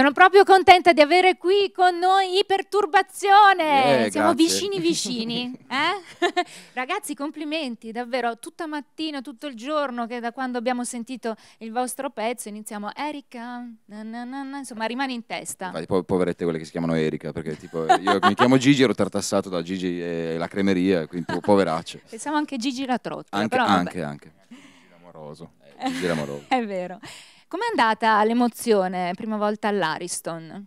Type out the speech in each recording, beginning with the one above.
Sono proprio contenta di avere qui con noi Iperturbazione. Eh, Siamo grazie. vicini vicini. eh? Ragazzi, complimenti, davvero. Tutta mattina, tutto il giorno, che da quando abbiamo sentito il vostro pezzo iniziamo Erika, na na na na", insomma rimane in testa. Infatti, po- poverette quelle che si chiamano Erika, perché tipo io mi chiamo Gigi, ero tartassato da Gigi e la cremeria, quindi po- poveracce. Pensavo anche Gigi la trottola. Anche, però anche, anche. Amoroso. Eh, Gigi l'amoroso. È vero. Com'è andata l'emozione prima volta all'Ariston?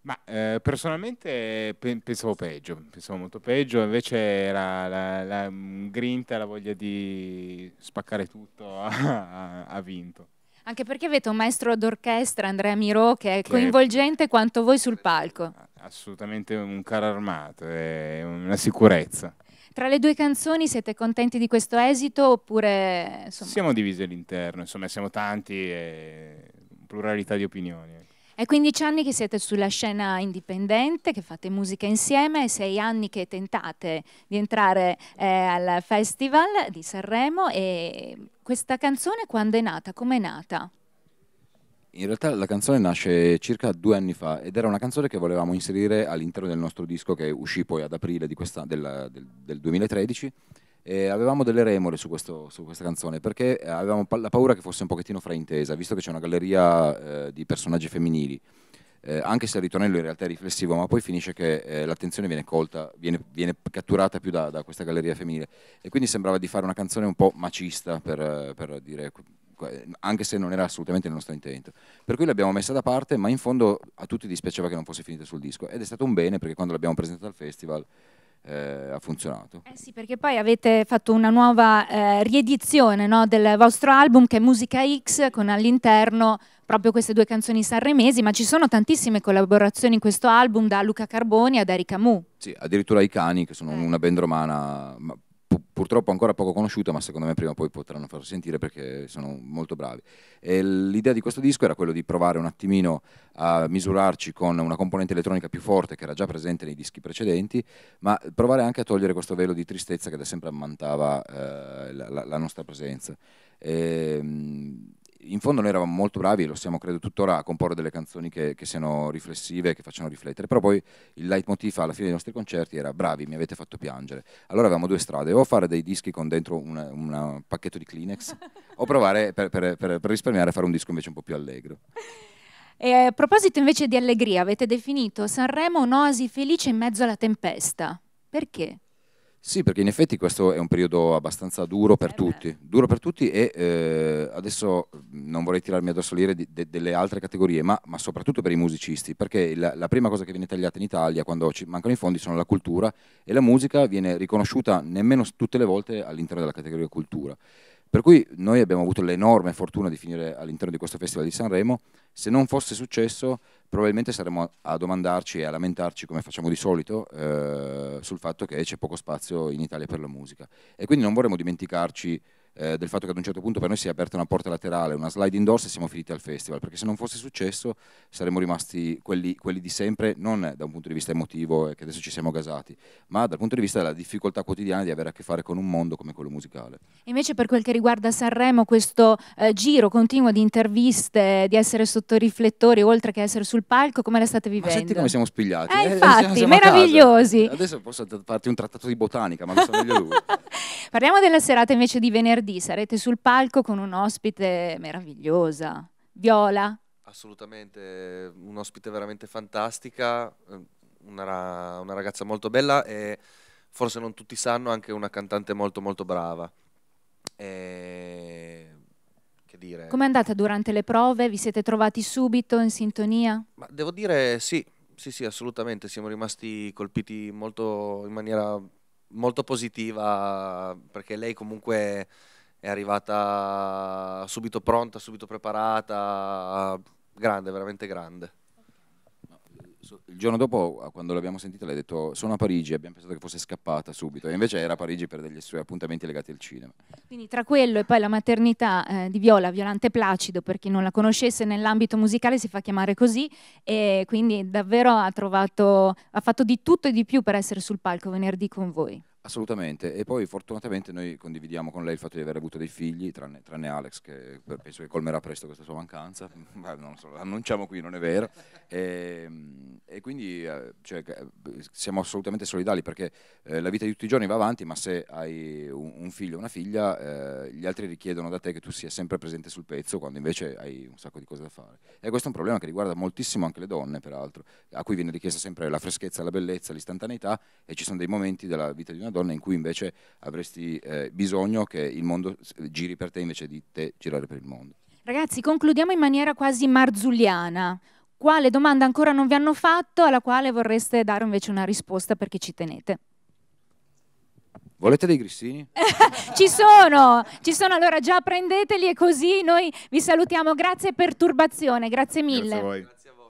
Ma eh, personalmente pe- pensavo peggio, pensavo molto peggio, invece era la, la mm, grinta, la voglia di spaccare tutto ha, vinto. Anche perché avete un maestro d'orchestra, Andrea Miro, che è coinvolgente quanto voi sul palco. Assolutamente un carro armato, è una sicurezza. Tra le due canzoni siete contenti di questo esito oppure insomma, Siamo divisi all'interno, insomma siamo tanti e pluralità di opinioni. ecco. è 15 anni che siete sulla scena indipendente, che fate musica insieme, è 6 anni che tentate di entrare eh, al Festival di Sanremo e questa canzone quando è nata? Come è nata? In realtà la canzone nasce circa due anni fa ed era una canzone che volevamo inserire all'interno del nostro disco che uscì poi ad aprile del, del- del 2013 e avevamo delle remore su, questo- su questa canzone perché avevamo pa- la paura che fosse un pochettino fraintesa, visto che c'è una galleria eh, di personaggi femminili. Eh, anche se il ritornello in realtà è riflessivo, ma poi finisce che eh, l'attenzione viene colta, viene, viene catturata più da, da questa galleria femminile. E quindi sembrava di fare una canzone un po' macista, per, per dire, anche se non era assolutamente il nostro intento. Per cui l'abbiamo messa da parte, ma in fondo a tutti dispiaceva che non fosse finita sul disco. Ed è stato un bene perché quando l'abbiamo presentata al festival eh, ha funzionato. Eh sì, perché poi avete fatto una nuova eh, riedizione no, del vostro album che è Musica X con all'interno proprio queste due canzoni sanremesi, ma ci sono tantissime collaborazioni in questo album da Luca Carboni ad Erika Mu. Sì, addirittura i cani, che sono Eh. una band romana, ma purtroppo ancora poco conosciuta, ma secondo me prima o poi potranno farlo sentire perché sono molto bravi. E l'idea di questo disco era quello di provare un attimino a misurarci con una componente elettronica più forte che era già presente nei dischi precedenti, ma provare anche a togliere questo velo di tristezza che da sempre ammantava eh, la, la- nostra presenza. Ehm, in fondo noi eravamo molto bravi, lo siamo credo tuttora, a comporre delle canzoni che, che siano riflessive, che facciano riflettere, però poi il leitmotiv alla fine dei nostri concerti era bravi, mi avete fatto piangere. Allora avevamo due strade, o fare dei dischi con dentro un un pacchetto di Kleenex, o provare per, per- per- per risparmiare a fare un disco invece un po' più allegro. E a proposito invece di allegria, avete definito Sanremo un'oasi felice in mezzo alla tempesta. Perché? Sì, perché in effetti questo è un periodo abbastanza duro per Eh tutti, duro per tutti e eh, adesso non vorrei tirarmi addosso l'ire di- de- delle altre categorie, ma, ma soprattutto per i musicisti, perché la, la prima cosa che viene tagliata in Italia quando ci mancano i fondi sono la cultura e la musica viene riconosciuta nemmeno tutte le volte all'interno della categoria cultura. Per cui noi abbiamo avuto l'enorme fortuna di finire all'interno di questo Festival di Sanremo. Se non fosse successo, probabilmente saremmo a- domandarci e a lamentarci, come facciamo di solito, eh, sul fatto che c'è poco spazio in Italia per la musica. E quindi non vorremmo dimenticarci eh, del fatto che ad un certo punto per noi si è aperta una porta laterale, una sliding doors e siamo finiti al festival, perché se non fosse successo saremmo rimasti quelli, quelli di sempre, non da un punto di vista emotivo e che adesso ci siamo gasati, ma dal punto di vista della difficoltà quotidiana di avere a che fare con un mondo come quello musicale. Invece per quel che riguarda Sanremo, questo eh, giro continuo di interviste, di essere sotto riflettori, oltre che essere sul palco, come la state Ma vivendo? senti come siamo spigliati. Eh, Eh, infatti, siamo- siamo meravigliosi. Adesso posso farti un trattato di botanica, ma lo sa meglio lui. Parliamo della serata invece di venerdì, sarete sul palco con un ospite meravigliosa, Viola. Assolutamente, un ospite veramente fantastica, eh, una, una ragazza molto bella e forse non tutti sanno anche una cantante molto molto brava. E, che dire? Com'è andata durante le prove? Vi siete trovati subito in sintonia? Ma devo dire sì, sì, sì, assolutamente, siamo rimasti colpiti molto, in maniera molto positiva perché lei comunque è arrivata subito pronta, subito preparata, grande, veramente grande. Il giorno dopo, quando l'abbiamo sentita, lei ha detto sono a Parigi, abbiamo pensato che fosse scappata subito, e invece era a Parigi per degli appuntamenti legati al cinema. Quindi tra quello e poi la maternità eh, di Viola, Violante Placido, per chi non la conoscesse nell'ambito musicale si fa chiamare così, e quindi davvero ha trovato, ha fatto di tutto e di più per essere sul palco venerdì con voi. Assolutamente, e poi fortunatamente noi condividiamo con lei il fatto di aver avuto dei figli, tranne, tranne Alex che penso che colmerà presto questa sua mancanza, non so, annunciamo qui, non è vero, e, ehm, e quindi eh, cioè, siamo assolutamente solidali perché eh, la vita di tutti i giorni va avanti, ma se hai un, un figlio o una figlia, eh, gli altri richiedono da te che tu sia sempre presente sul pezzo quando invece hai un sacco di cose da fare. E questo è un problema che riguarda moltissimo anche le donne, peraltro, a cui viene richiesta sempre la freschezza, la bellezza, l'istantaneità e ci sono dei momenti della vita di una donna in cui invece avresti eh, bisogno che il mondo giri per te invece di te girare per il mondo. Ragazzi, concludiamo in maniera quasi marzulliana. Quale domanda ancora non vi hanno fatto alla quale vorreste dare invece una risposta perché ci tenete? Volete dei grissini? ci sono, ci sono, allora già prendeteli e così noi vi salutiamo. Grazie per turbazione, grazie mille. Grazie a voi.